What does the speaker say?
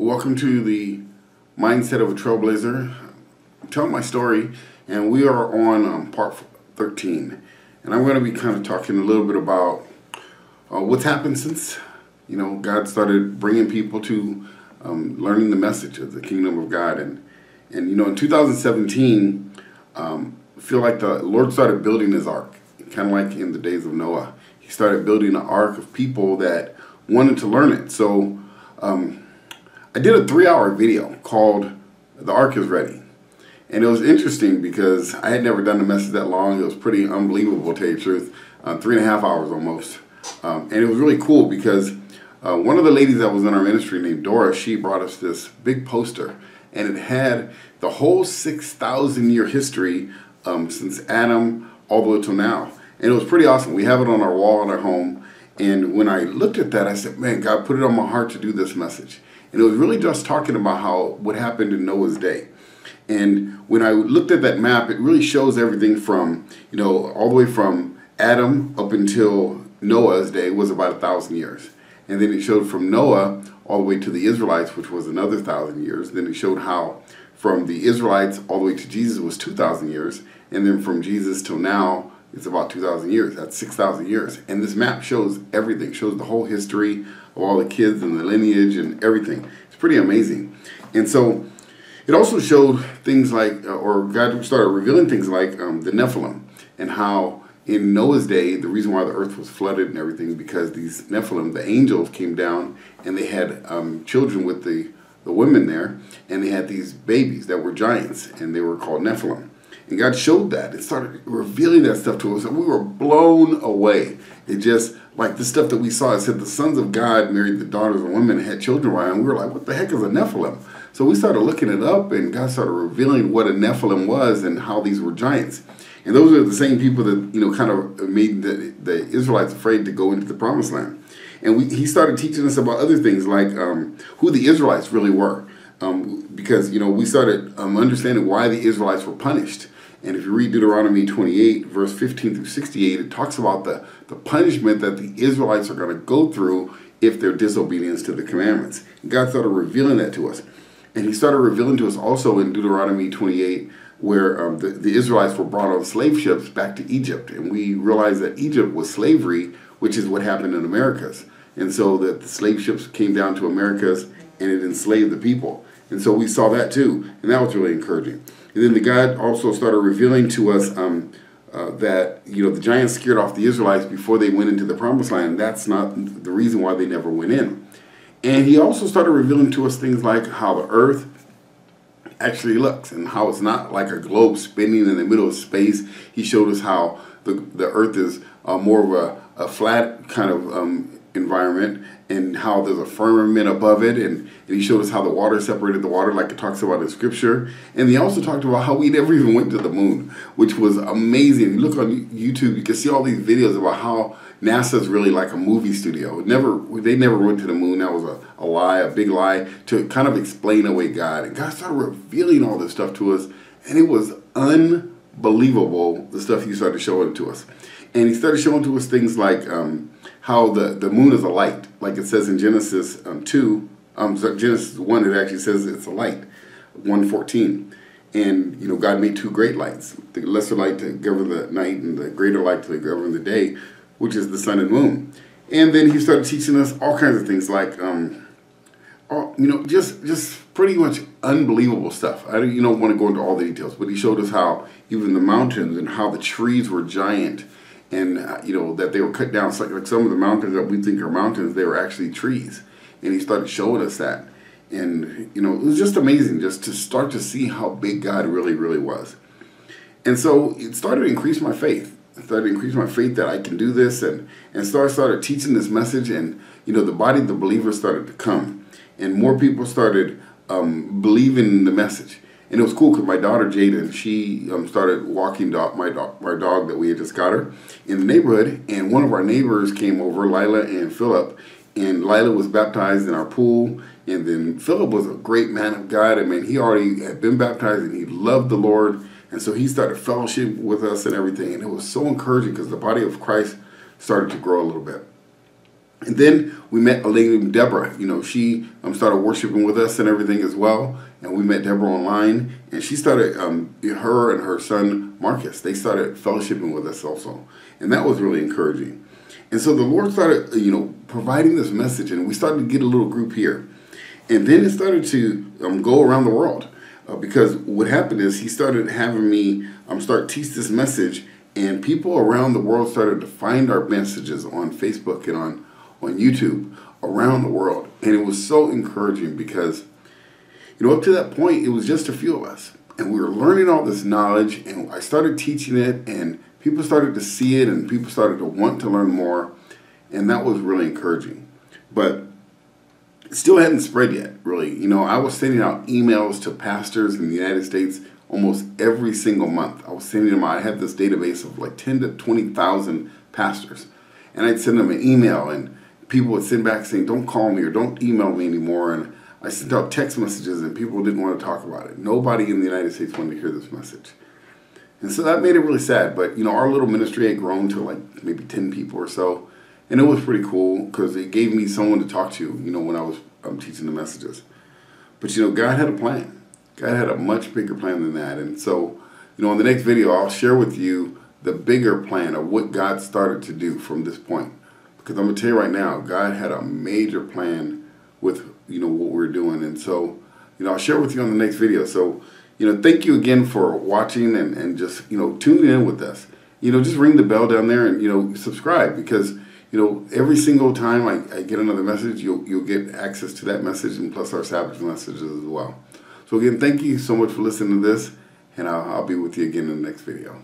Welcome to the Mindset of a Trailblazer. I'm telling my story, and we are on um, part 13. And I'm going to be kind of talking a little bit about uh, what's happened since, you know, God started bringing people to um, learning the message of the kingdom of God. And, and you know, in 2017, um, I feel like the Lord started building his ark, kind of like in the days of Noah. He started building an ark of people that wanted to learn it. So um, I did a three hour video called The Ark is Ready. And it was interesting because I had never done a message that long. It was pretty unbelievable, to tell you the truth. Uh, three and a half hours almost. Um, and it was really cool because uh, one of the ladies that was in our ministry named Dora, she brought us this big poster. And it had the whole 6,000 year history um, since Adam all the way till now. And it was pretty awesome. We have it on our wall in our home. And when I looked at that, I said, man, God put it on my heart to do this message. And it was really just talking about how what happened in Noah's day. And when I looked at that map, it really shows everything from, you know, all the way from Adam up until Noah's day was about a thousand years. And then it showed from Noah all the way to the Israelites, which was another thousand years. Then it showed how from the Israelites all the way to Jesus was 2,000 years. And then from Jesus till now, it's about 2,000 years. That's 6,000 years. And this map shows everything, shows the whole history all the kids and the lineage and everything. It's pretty amazing. And so it also showed things like, uh, or God started revealing things like um, the Nephilim and how in Noah's day, the reason why the earth was flooded and everything, because these Nephilim, the angels, came down and they had um, children with the, the women there, and they had these babies that were giants, and they were called Nephilim. And God showed that and started revealing that stuff to us, and we were blown away. It just, like the stuff that we saw, it said the sons of God married the daughters of women and had children around. And we were like, what the heck is a Nephilim? So we started looking it up, and God started revealing what a Nephilim was and how these were giants. And those are the same people that, you know, kind of made the, the Israelites afraid to go into the promised land. And we, he started teaching us about other things like um, who the Israelites really were. Um, because, you know, we started um, understanding why the Israelites were punished. And if you read Deuteronomy 28, verse 15 through 68, it talks about the, the punishment that the Israelites are going to go through if they're disobedience to the commandments. And God started revealing that to us. And he started revealing to us also in Deuteronomy 28, where um, the, the Israelites were brought on slave ships back to Egypt. And we realized that Egypt was slavery, which is what happened in Americas. And so that the slave ships came down to Americas and it enslaved the people. And so we saw that too. And that was really encouraging. And then the God also started revealing to us um, uh, that you know the giants scared off the Israelites before they went into the promised land. That's not the reason why they never went in. And he also started revealing to us things like how the earth actually looks and how it's not like a globe spinning in the middle of space. He showed us how the, the earth is uh, more of a, a flat kind of um, environment and how there's a firmament above it and, and he showed us how the water separated the water like it talks about in scripture. And he also talked about how we never even went to the moon which was amazing. You look on youtube you can see all these videos about how nasa's really like a movie studio. Never they never went to the moon. That was a, a lie a big lie to kind of explain away god. And god started revealing all this stuff to us and it was unbelievable the stuff he started showing to us. And he started showing to us things like um, how the, the moon is a light, like it says in Genesis um, 2, um, Genesis 1, it actually says it's a light, 114. And, you know, God made two great lights, the lesser light to govern the night and the greater light to govern the day, which is the sun and moon. And then he started teaching us all kinds of things like, um, all, you know, just just pretty much unbelievable stuff. I you don't want to go into all the details, but he showed us how even the mountains and how the trees were giant and uh, you know that they were cut down. So, like some of the mountains that we think are mountains, they were actually trees, and he started showing us that, and you know it was just amazing just to start to see how big God really, really was, and so it started to increase my faith. It started to increase my faith that I can do this, and and started started teaching this message, and you know the body of the believers started to come, and more people started um, believing the message and it was cool because my daughter Jaden, she um, started walking dog, my dog, our dog that we had just got her in the neighborhood, and one of our neighbors came over, Lila and Philip, and Lila was baptized in our pool, and then Philip was a great man of God. I mean, he already had been baptized and he loved the Lord, and so he started fellowship with us and everything, and it was so encouraging because the body of Christ started to grow a little bit. And then we met a lady named Deborah. You know, she um, started worshiping with us and everything as well. And we met Deborah online, and she started, um, her and her son Marcus, they started fellowshipping with us also. And that was really encouraging. And so the Lord started, you know, providing this message, and we started to get a little group here. And then it started to um, go around the world. Uh, because what happened is he started having me um, start teach this message, and people around the world started to find our messages on Facebook and on on YouTube around the world. And it was so encouraging because, you know, up to that point, it was just a few of us. And we were learning all this knowledge, and I started teaching it, and people started to see it, and people started to want to learn more. And that was really encouraging. But it still hadn't spread yet, really. You know, I was sending out emails to pastors in the United States almost every single month. I was sending them out. I had this database of like 10 to 20,000 pastors. And I'd send them an email, and people would send back saying, don't call me or don't email me anymore. And I sent out text messages and people didn't want to talk about it. Nobody in the United States wanted to hear this message. And so that made it really sad. But, you know, our little ministry had grown to like maybe 10 people or so. And it was pretty cool because it gave me someone to talk to, you know, when I was um, teaching the messages. But, you know, God had a plan. God had a much bigger plan than that. And so, you know, in the next video, I'll share with you the bigger plan of what God started to do from this point. Because I'm gonna tell you right now, God had a major plan with you know what we're doing, and so you know I'll share with you on the next video. So you know, thank you again for watching and and just you know tuning in with us. You know, just ring the bell down there and you know subscribe because you know every single time I, I get another message, you'll you'll get access to that message and plus our Sabbath messages as well. So again, thank you so much for listening to this, and I'll, I'll be with you again in the next video.